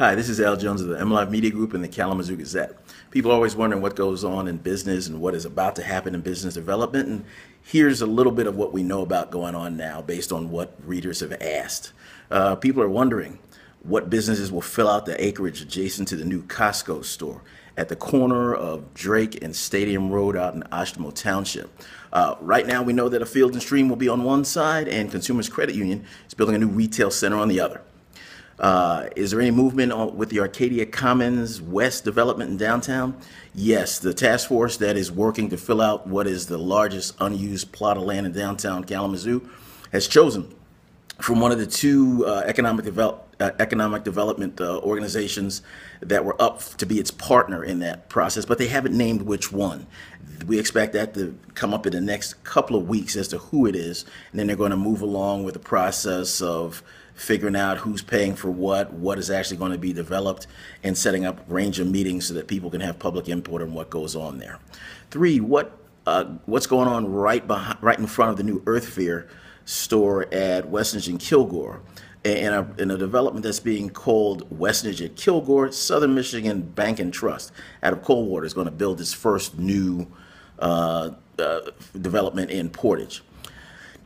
Hi, this is Al Jones of the MLive Media Group and the Kalamazoo Gazette. People are always wondering what goes on in business and what is about to happen in business development. And here's a little bit of what we know about going on now based on what readers have asked. Uh, people are wondering what businesses will fill out the acreage adjacent to the new Costco store at the corner of Drake and Stadium Road out in Oshtemo Township. Uh, right now, we know that a Field and Stream will be on one side and Consumers Credit Union is building a new retail center on the other. Uh, is there any movement on, with the Arcadia Commons West development in downtown? Yes, the task force that is working to fill out what is the largest unused plot of land in downtown Kalamazoo has chosen from one of the two uh, economic, develop, uh, economic development uh, organizations that were up to be its partner in that process, but they haven't named which one. We expect that to come up in the next couple of weeks as to who it is, and then they're going to move along with the process of figuring out who's paying for what, what is actually going to be developed, and setting up a range of meetings so that people can have public input on what goes on there. Three, what uh, what's going on right behind, right in front of the new Earthfare store at Westnedge and Kilgore, and a, in a development that's being called Westnedge at Kilgore, Southern Michigan Bank and Trust out of Coldwater is going to build its first new uh, uh, development in Portage.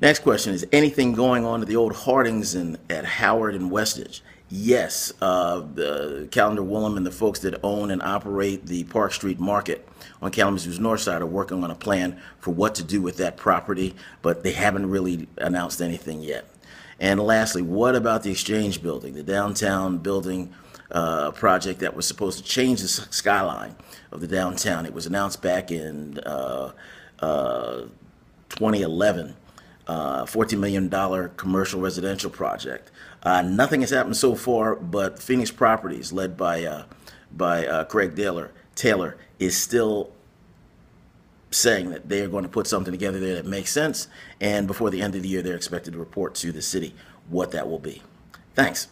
Next question is anything going on at the old Hardings and at Howard and Westnedge? Yes, uh, the Callender Woolham and the folks that own and operate the Park Street Market on Kalamazoo's north side are working on a plan for what to do with that property, but they haven't really announced anything yet. And lastly, what about the Exchange Building, the downtown building uh, project that was supposed to change the skyline of the downtown? It was announced back in uh, uh 2011 uh, $14 million commercial residential project. Uh, nothing has happened so far, but Phoenix Properties, led by, uh, by Craig Taylor, Taylor, is still saying that they are going to put something together there that makes sense. And before the end of the year, they're expected to report to the city what that will be. Thanks.